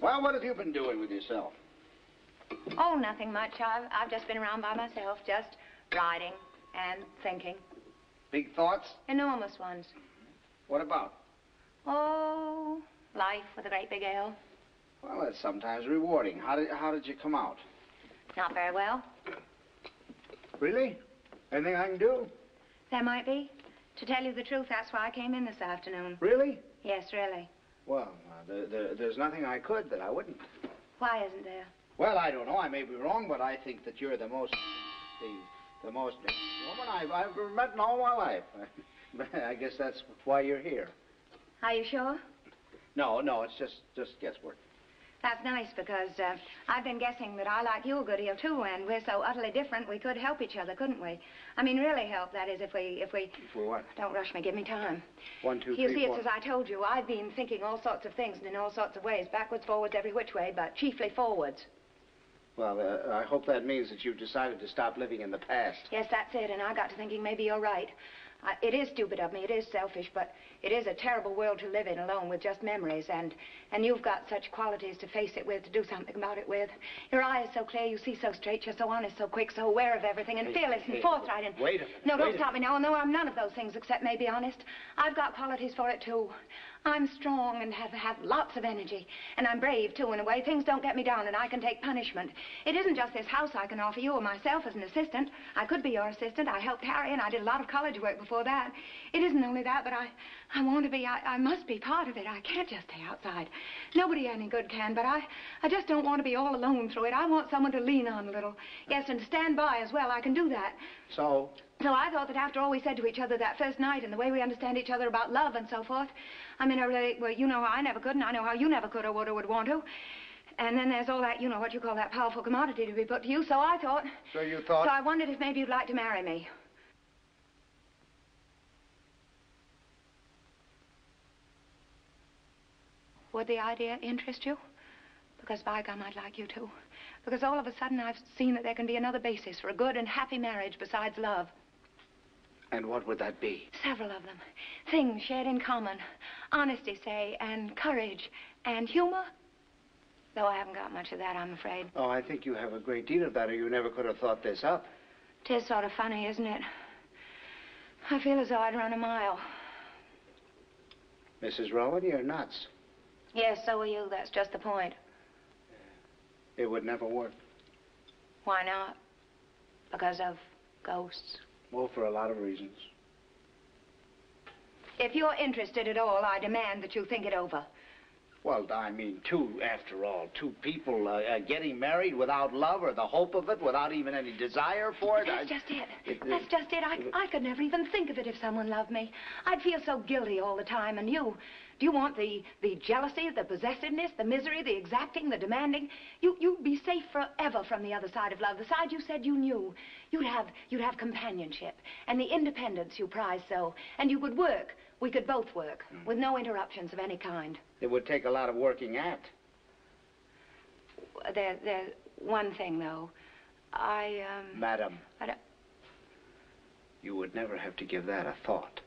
Well, what have you been doing with yourself? Oh, nothing much. I've, I've just been around by myself, just writing and thinking. Big thoughts? Enormous ones. What about? Oh, life with a great big L. Well, that's sometimes rewarding. How did, how did you come out? Not very well. Really? Anything I can do? There might be. To tell you the truth, that's why I came in this afternoon. Really? Yes, really. Well, uh, there, there, there's nothing I could that I wouldn't. Why isn't there? Well, I don't know. I may be wrong, but I think that you're the most, the, the most woman I've, I've ever met in all my life. I guess that's why you're here. Are you sure? No, no, it's just, just guesswork. That's nice because uh, I've been guessing that I like you a good deal too, and we're so utterly different we could help each other, couldn't we? I mean, really help. That is, if we, if we. For what? Don't rush me. Give me time. One, two, You three, see, four. it's as I told you. I've been thinking all sorts of things and in all sorts of ways, backwards, forwards, every which way, but chiefly forwards. Well, uh, I hope that means that you've decided to stop living in the past. Yes, that's it. And I got to thinking maybe you're right. I, it is stupid of me. It is selfish, but it is a terrible world to live in alone with just memories. And and you've got such qualities to face it with, to do something about it with. Your eye is so clear. You see so straight. You're so honest, so quick, so aware of everything, and Hey, fearless hey, and forthright. And wait a minute, No, don't stop me now. No, I'm none of those things except maybe honest. I've got qualities for it too. I'm strong and have have lots of energy, and I'm brave too. In a way, things don't get me down, and I can take punishment. It isn't just this house I can offer you or myself as an assistant. I could be your assistant. I helped Harry, and I did a lot of college work before that. It isn't only that, but I, I want to be. I, I must be part of it. I can't just stay outside. Nobody any good can, but I, I just don't want to be all alone through it. I want someone to lean on a little. Yes, and stand by as well. I can do that. So, So I thought that after all we said to each other that first night and the way we understand each other about love and so forth, I mean, I really, well, you know how I never could, and I know how you never could or would or would want to. And then there's all that, you know, what you call that powerful commodity to be put to you. So I thought, so you thought... so I wondered if maybe you'd like to marry me. Would the idea interest you? Because by gum, I'd like you to. Because all of a sudden I've seen that there can be another basis for a good and happy marriage besides love. And what would that be? Several of them. Things shared in common. Honesty, say, and courage, and humor. Though I haven't got much of that, I'm afraid. Oh, I think you have a great deal of that, or you never could have thought this up. Tis sort of funny, isn't it? I feel as though I'd run a mile. Mrs. Rowan, you're nuts. Yes, so are you. That's just the point. It would never work. Why not? Because of ghosts. Well, for a lot of reasons. If you're interested at all, I demand that you think it over. Well, I mean, two, after all, two people uh, uh, getting married without love or the hope of it, without even any desire for it. That's I- just it. It- That's just it. I, I could never even think of it if someone loved me. I'd feel so guilty all the time. And you, do you want the, the jealousy, the possessiveness, the misery, the exacting, the demanding? You, you'd be safe forever from the other side of love, the side you said you knew. You'd have, you'd have companionship and the independence you prize so. And you could work. We could both work with no interruptions of any kind. It would take a lot of working at. There, there's one thing, though. I, um... Madam, I don't... you would never have to give that a thought.